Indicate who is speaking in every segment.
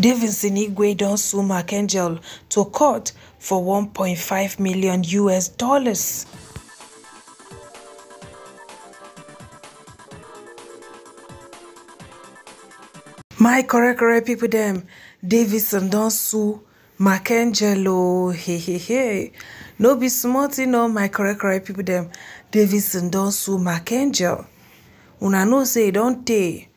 Speaker 1: Denilson Igwe don sue Mark Angel to court for 1.5 million US dollars. My correct correct people dem, Denilson don sue Mark Angel oh, hey hey hey. No be small thing oh, my correct correct people dem. Denilson don sue Mark Angel. Una know say e don tey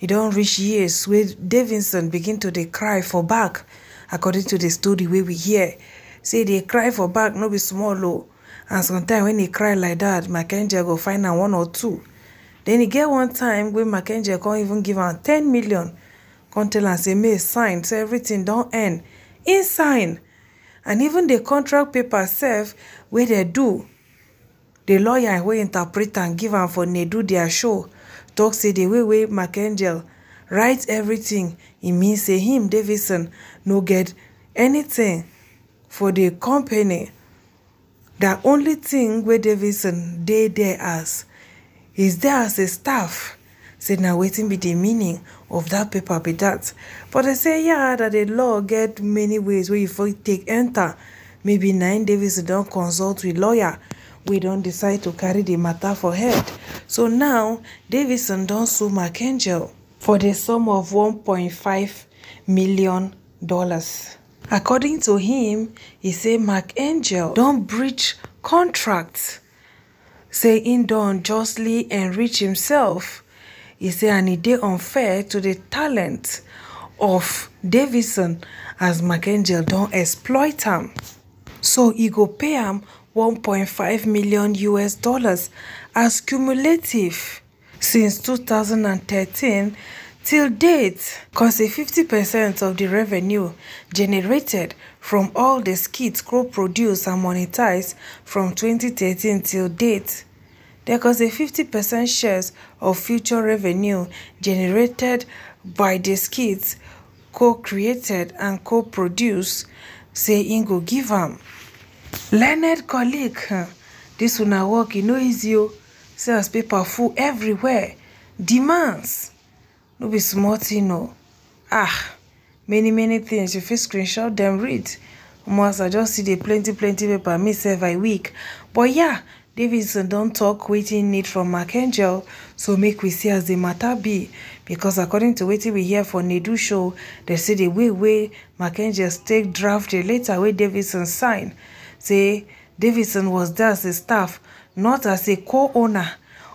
Speaker 1: e don reach years wey denilson begin to dey cry for back according to the story wey we hear. Say e dey cry for back no be small o and sometimes when e cry like that mackenzie go find am one or two. Then e get one time wey mackenzie come even give am ten million. Come tell am say e sign say everything don end. Im sign. And even the contract paper sef wey dem do the lawyer wey interpret am give am for nedu dia show tok say the way wey Mark Angel write everything e mean say him denilson no get anything for the company. The only thing wey denilson dey there as is there as a staff. Say na wetin be the meaning of that paper be that. But dem say yeah that the law get many ways wey you fit take enter. Maybe im denilson don consult with lawyer wey don decide to carry the matter for head. So now Denilson don't sue Mark Angel for the sum of 1.5 million dollars. According to him e say Mark Angel don breach contract say don't unjustly enrich himself. He say and e dey unfair to the talent of denilson as Mark Angel don exploit him. so e go pay am 1.5 million US dollars as cumulative since 2013 till date cause say 50 percent of the revenue generated from all the skits Crow produced and monetized from 2013 till date. There cause a 50 percent shares of future revenue generated by the skits co-created and co-produced say Ingo go give am learned colleague huh, dis una work e no easy o see as paper full everywhere. Demands. No be small thing ah many many things. You fit screenshot dem read. Omo as i just see the plenty plenty paper me sef i but yeah denilson don talk wetin need from Mark Angel so make we see as the matter be. Because according to wetin we hear for nedu show dem say the way wey Mark Angel take draft the letter wey denilson sign say denilson was there as a staff not as a co-owner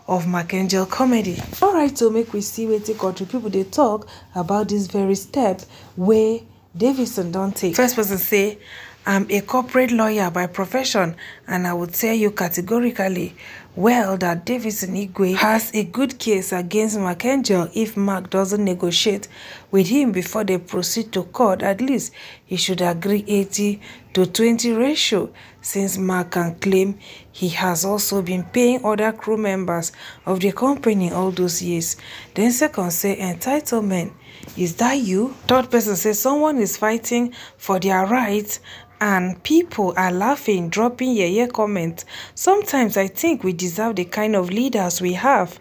Speaker 1: of Mark Angel comedy. Alright so make we see wetin country people dey talk about this very step wey denilson don take. First person say i'm a corporate lawyer by profession and i would tell you categorically well that denilson igwe has a good case against Mark Angel if mark doesn't negotiate with him before they proceed to court. At least he should agree 80 to 20 ratio since mark can claim he has also been paying other crew members of the company all those years. Then second say entitlement is that you? Third person say someone is fighting for their rights and people are laughing, dropping yeye comments. Sometimes I think we deserve the kind of leaders we have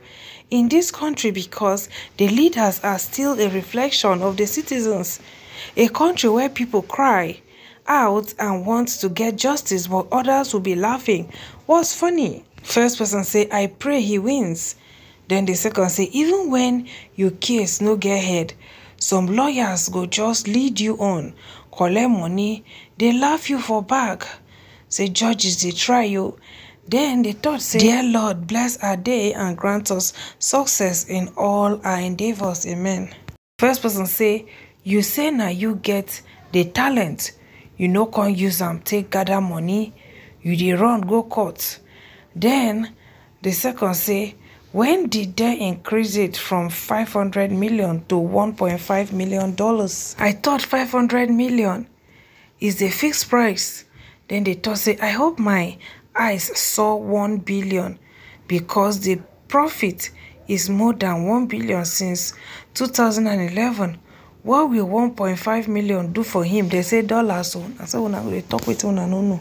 Speaker 1: in this country because the leaders are still a reflection of the citizens. A country where people cry out and want to get justice but others will be laughing. What's funny? First person say, I pray he wins. Then the second say, even when your case no get head, some lawyers go just lead you on, collect money, they laugh you for back. Say judges they try you. Then they thought say, Dear Lord, bless our day and grant us success in all our endeavors. Amen. First person say, you say now you get the talent, you no can use am take gather money, you dey run go court. Then the second say, when did they increase it from 500 million to 1.5 million dollars? I thought 500 million is the fixed price. Then they thought say, I hope my eyes saw 1 billion because the profit is more than 1 billion since 2011. What will 1.5 million do for him? They say dollars. So I said, when we talk with una no no.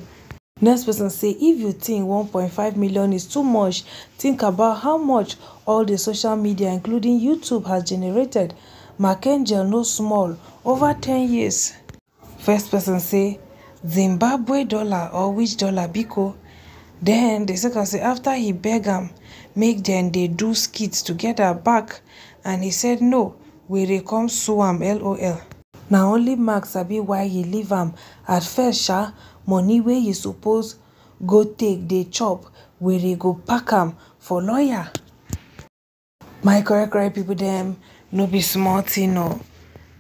Speaker 1: Next person say, if you think 1.5 million is too much, think about how much all the social media, including YouTube, has generated. Angel no small over ten years first person say zimbabwe dollar or which dollar biko den di second say after he beg am make dem dey do skit together back. And he said no were come sue am lol na only mark sabi why he leave am. At first sha money wey he suppose go take dey chop were go pack am for lawyer. My correct correct pipo dem no be small tin o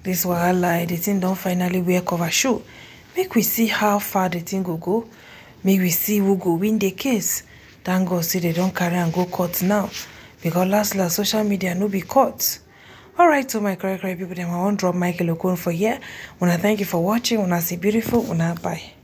Speaker 1: dis wahala di tin don finally wear cover. Show make we see how far di tin go go make we see who go win di case. Thank god say dem don carry am go court now because last last social media no be court. Alright so my correct pipo dem i wan drop michael okon for here. Una thank you for watching. Una see beautiful. Una bye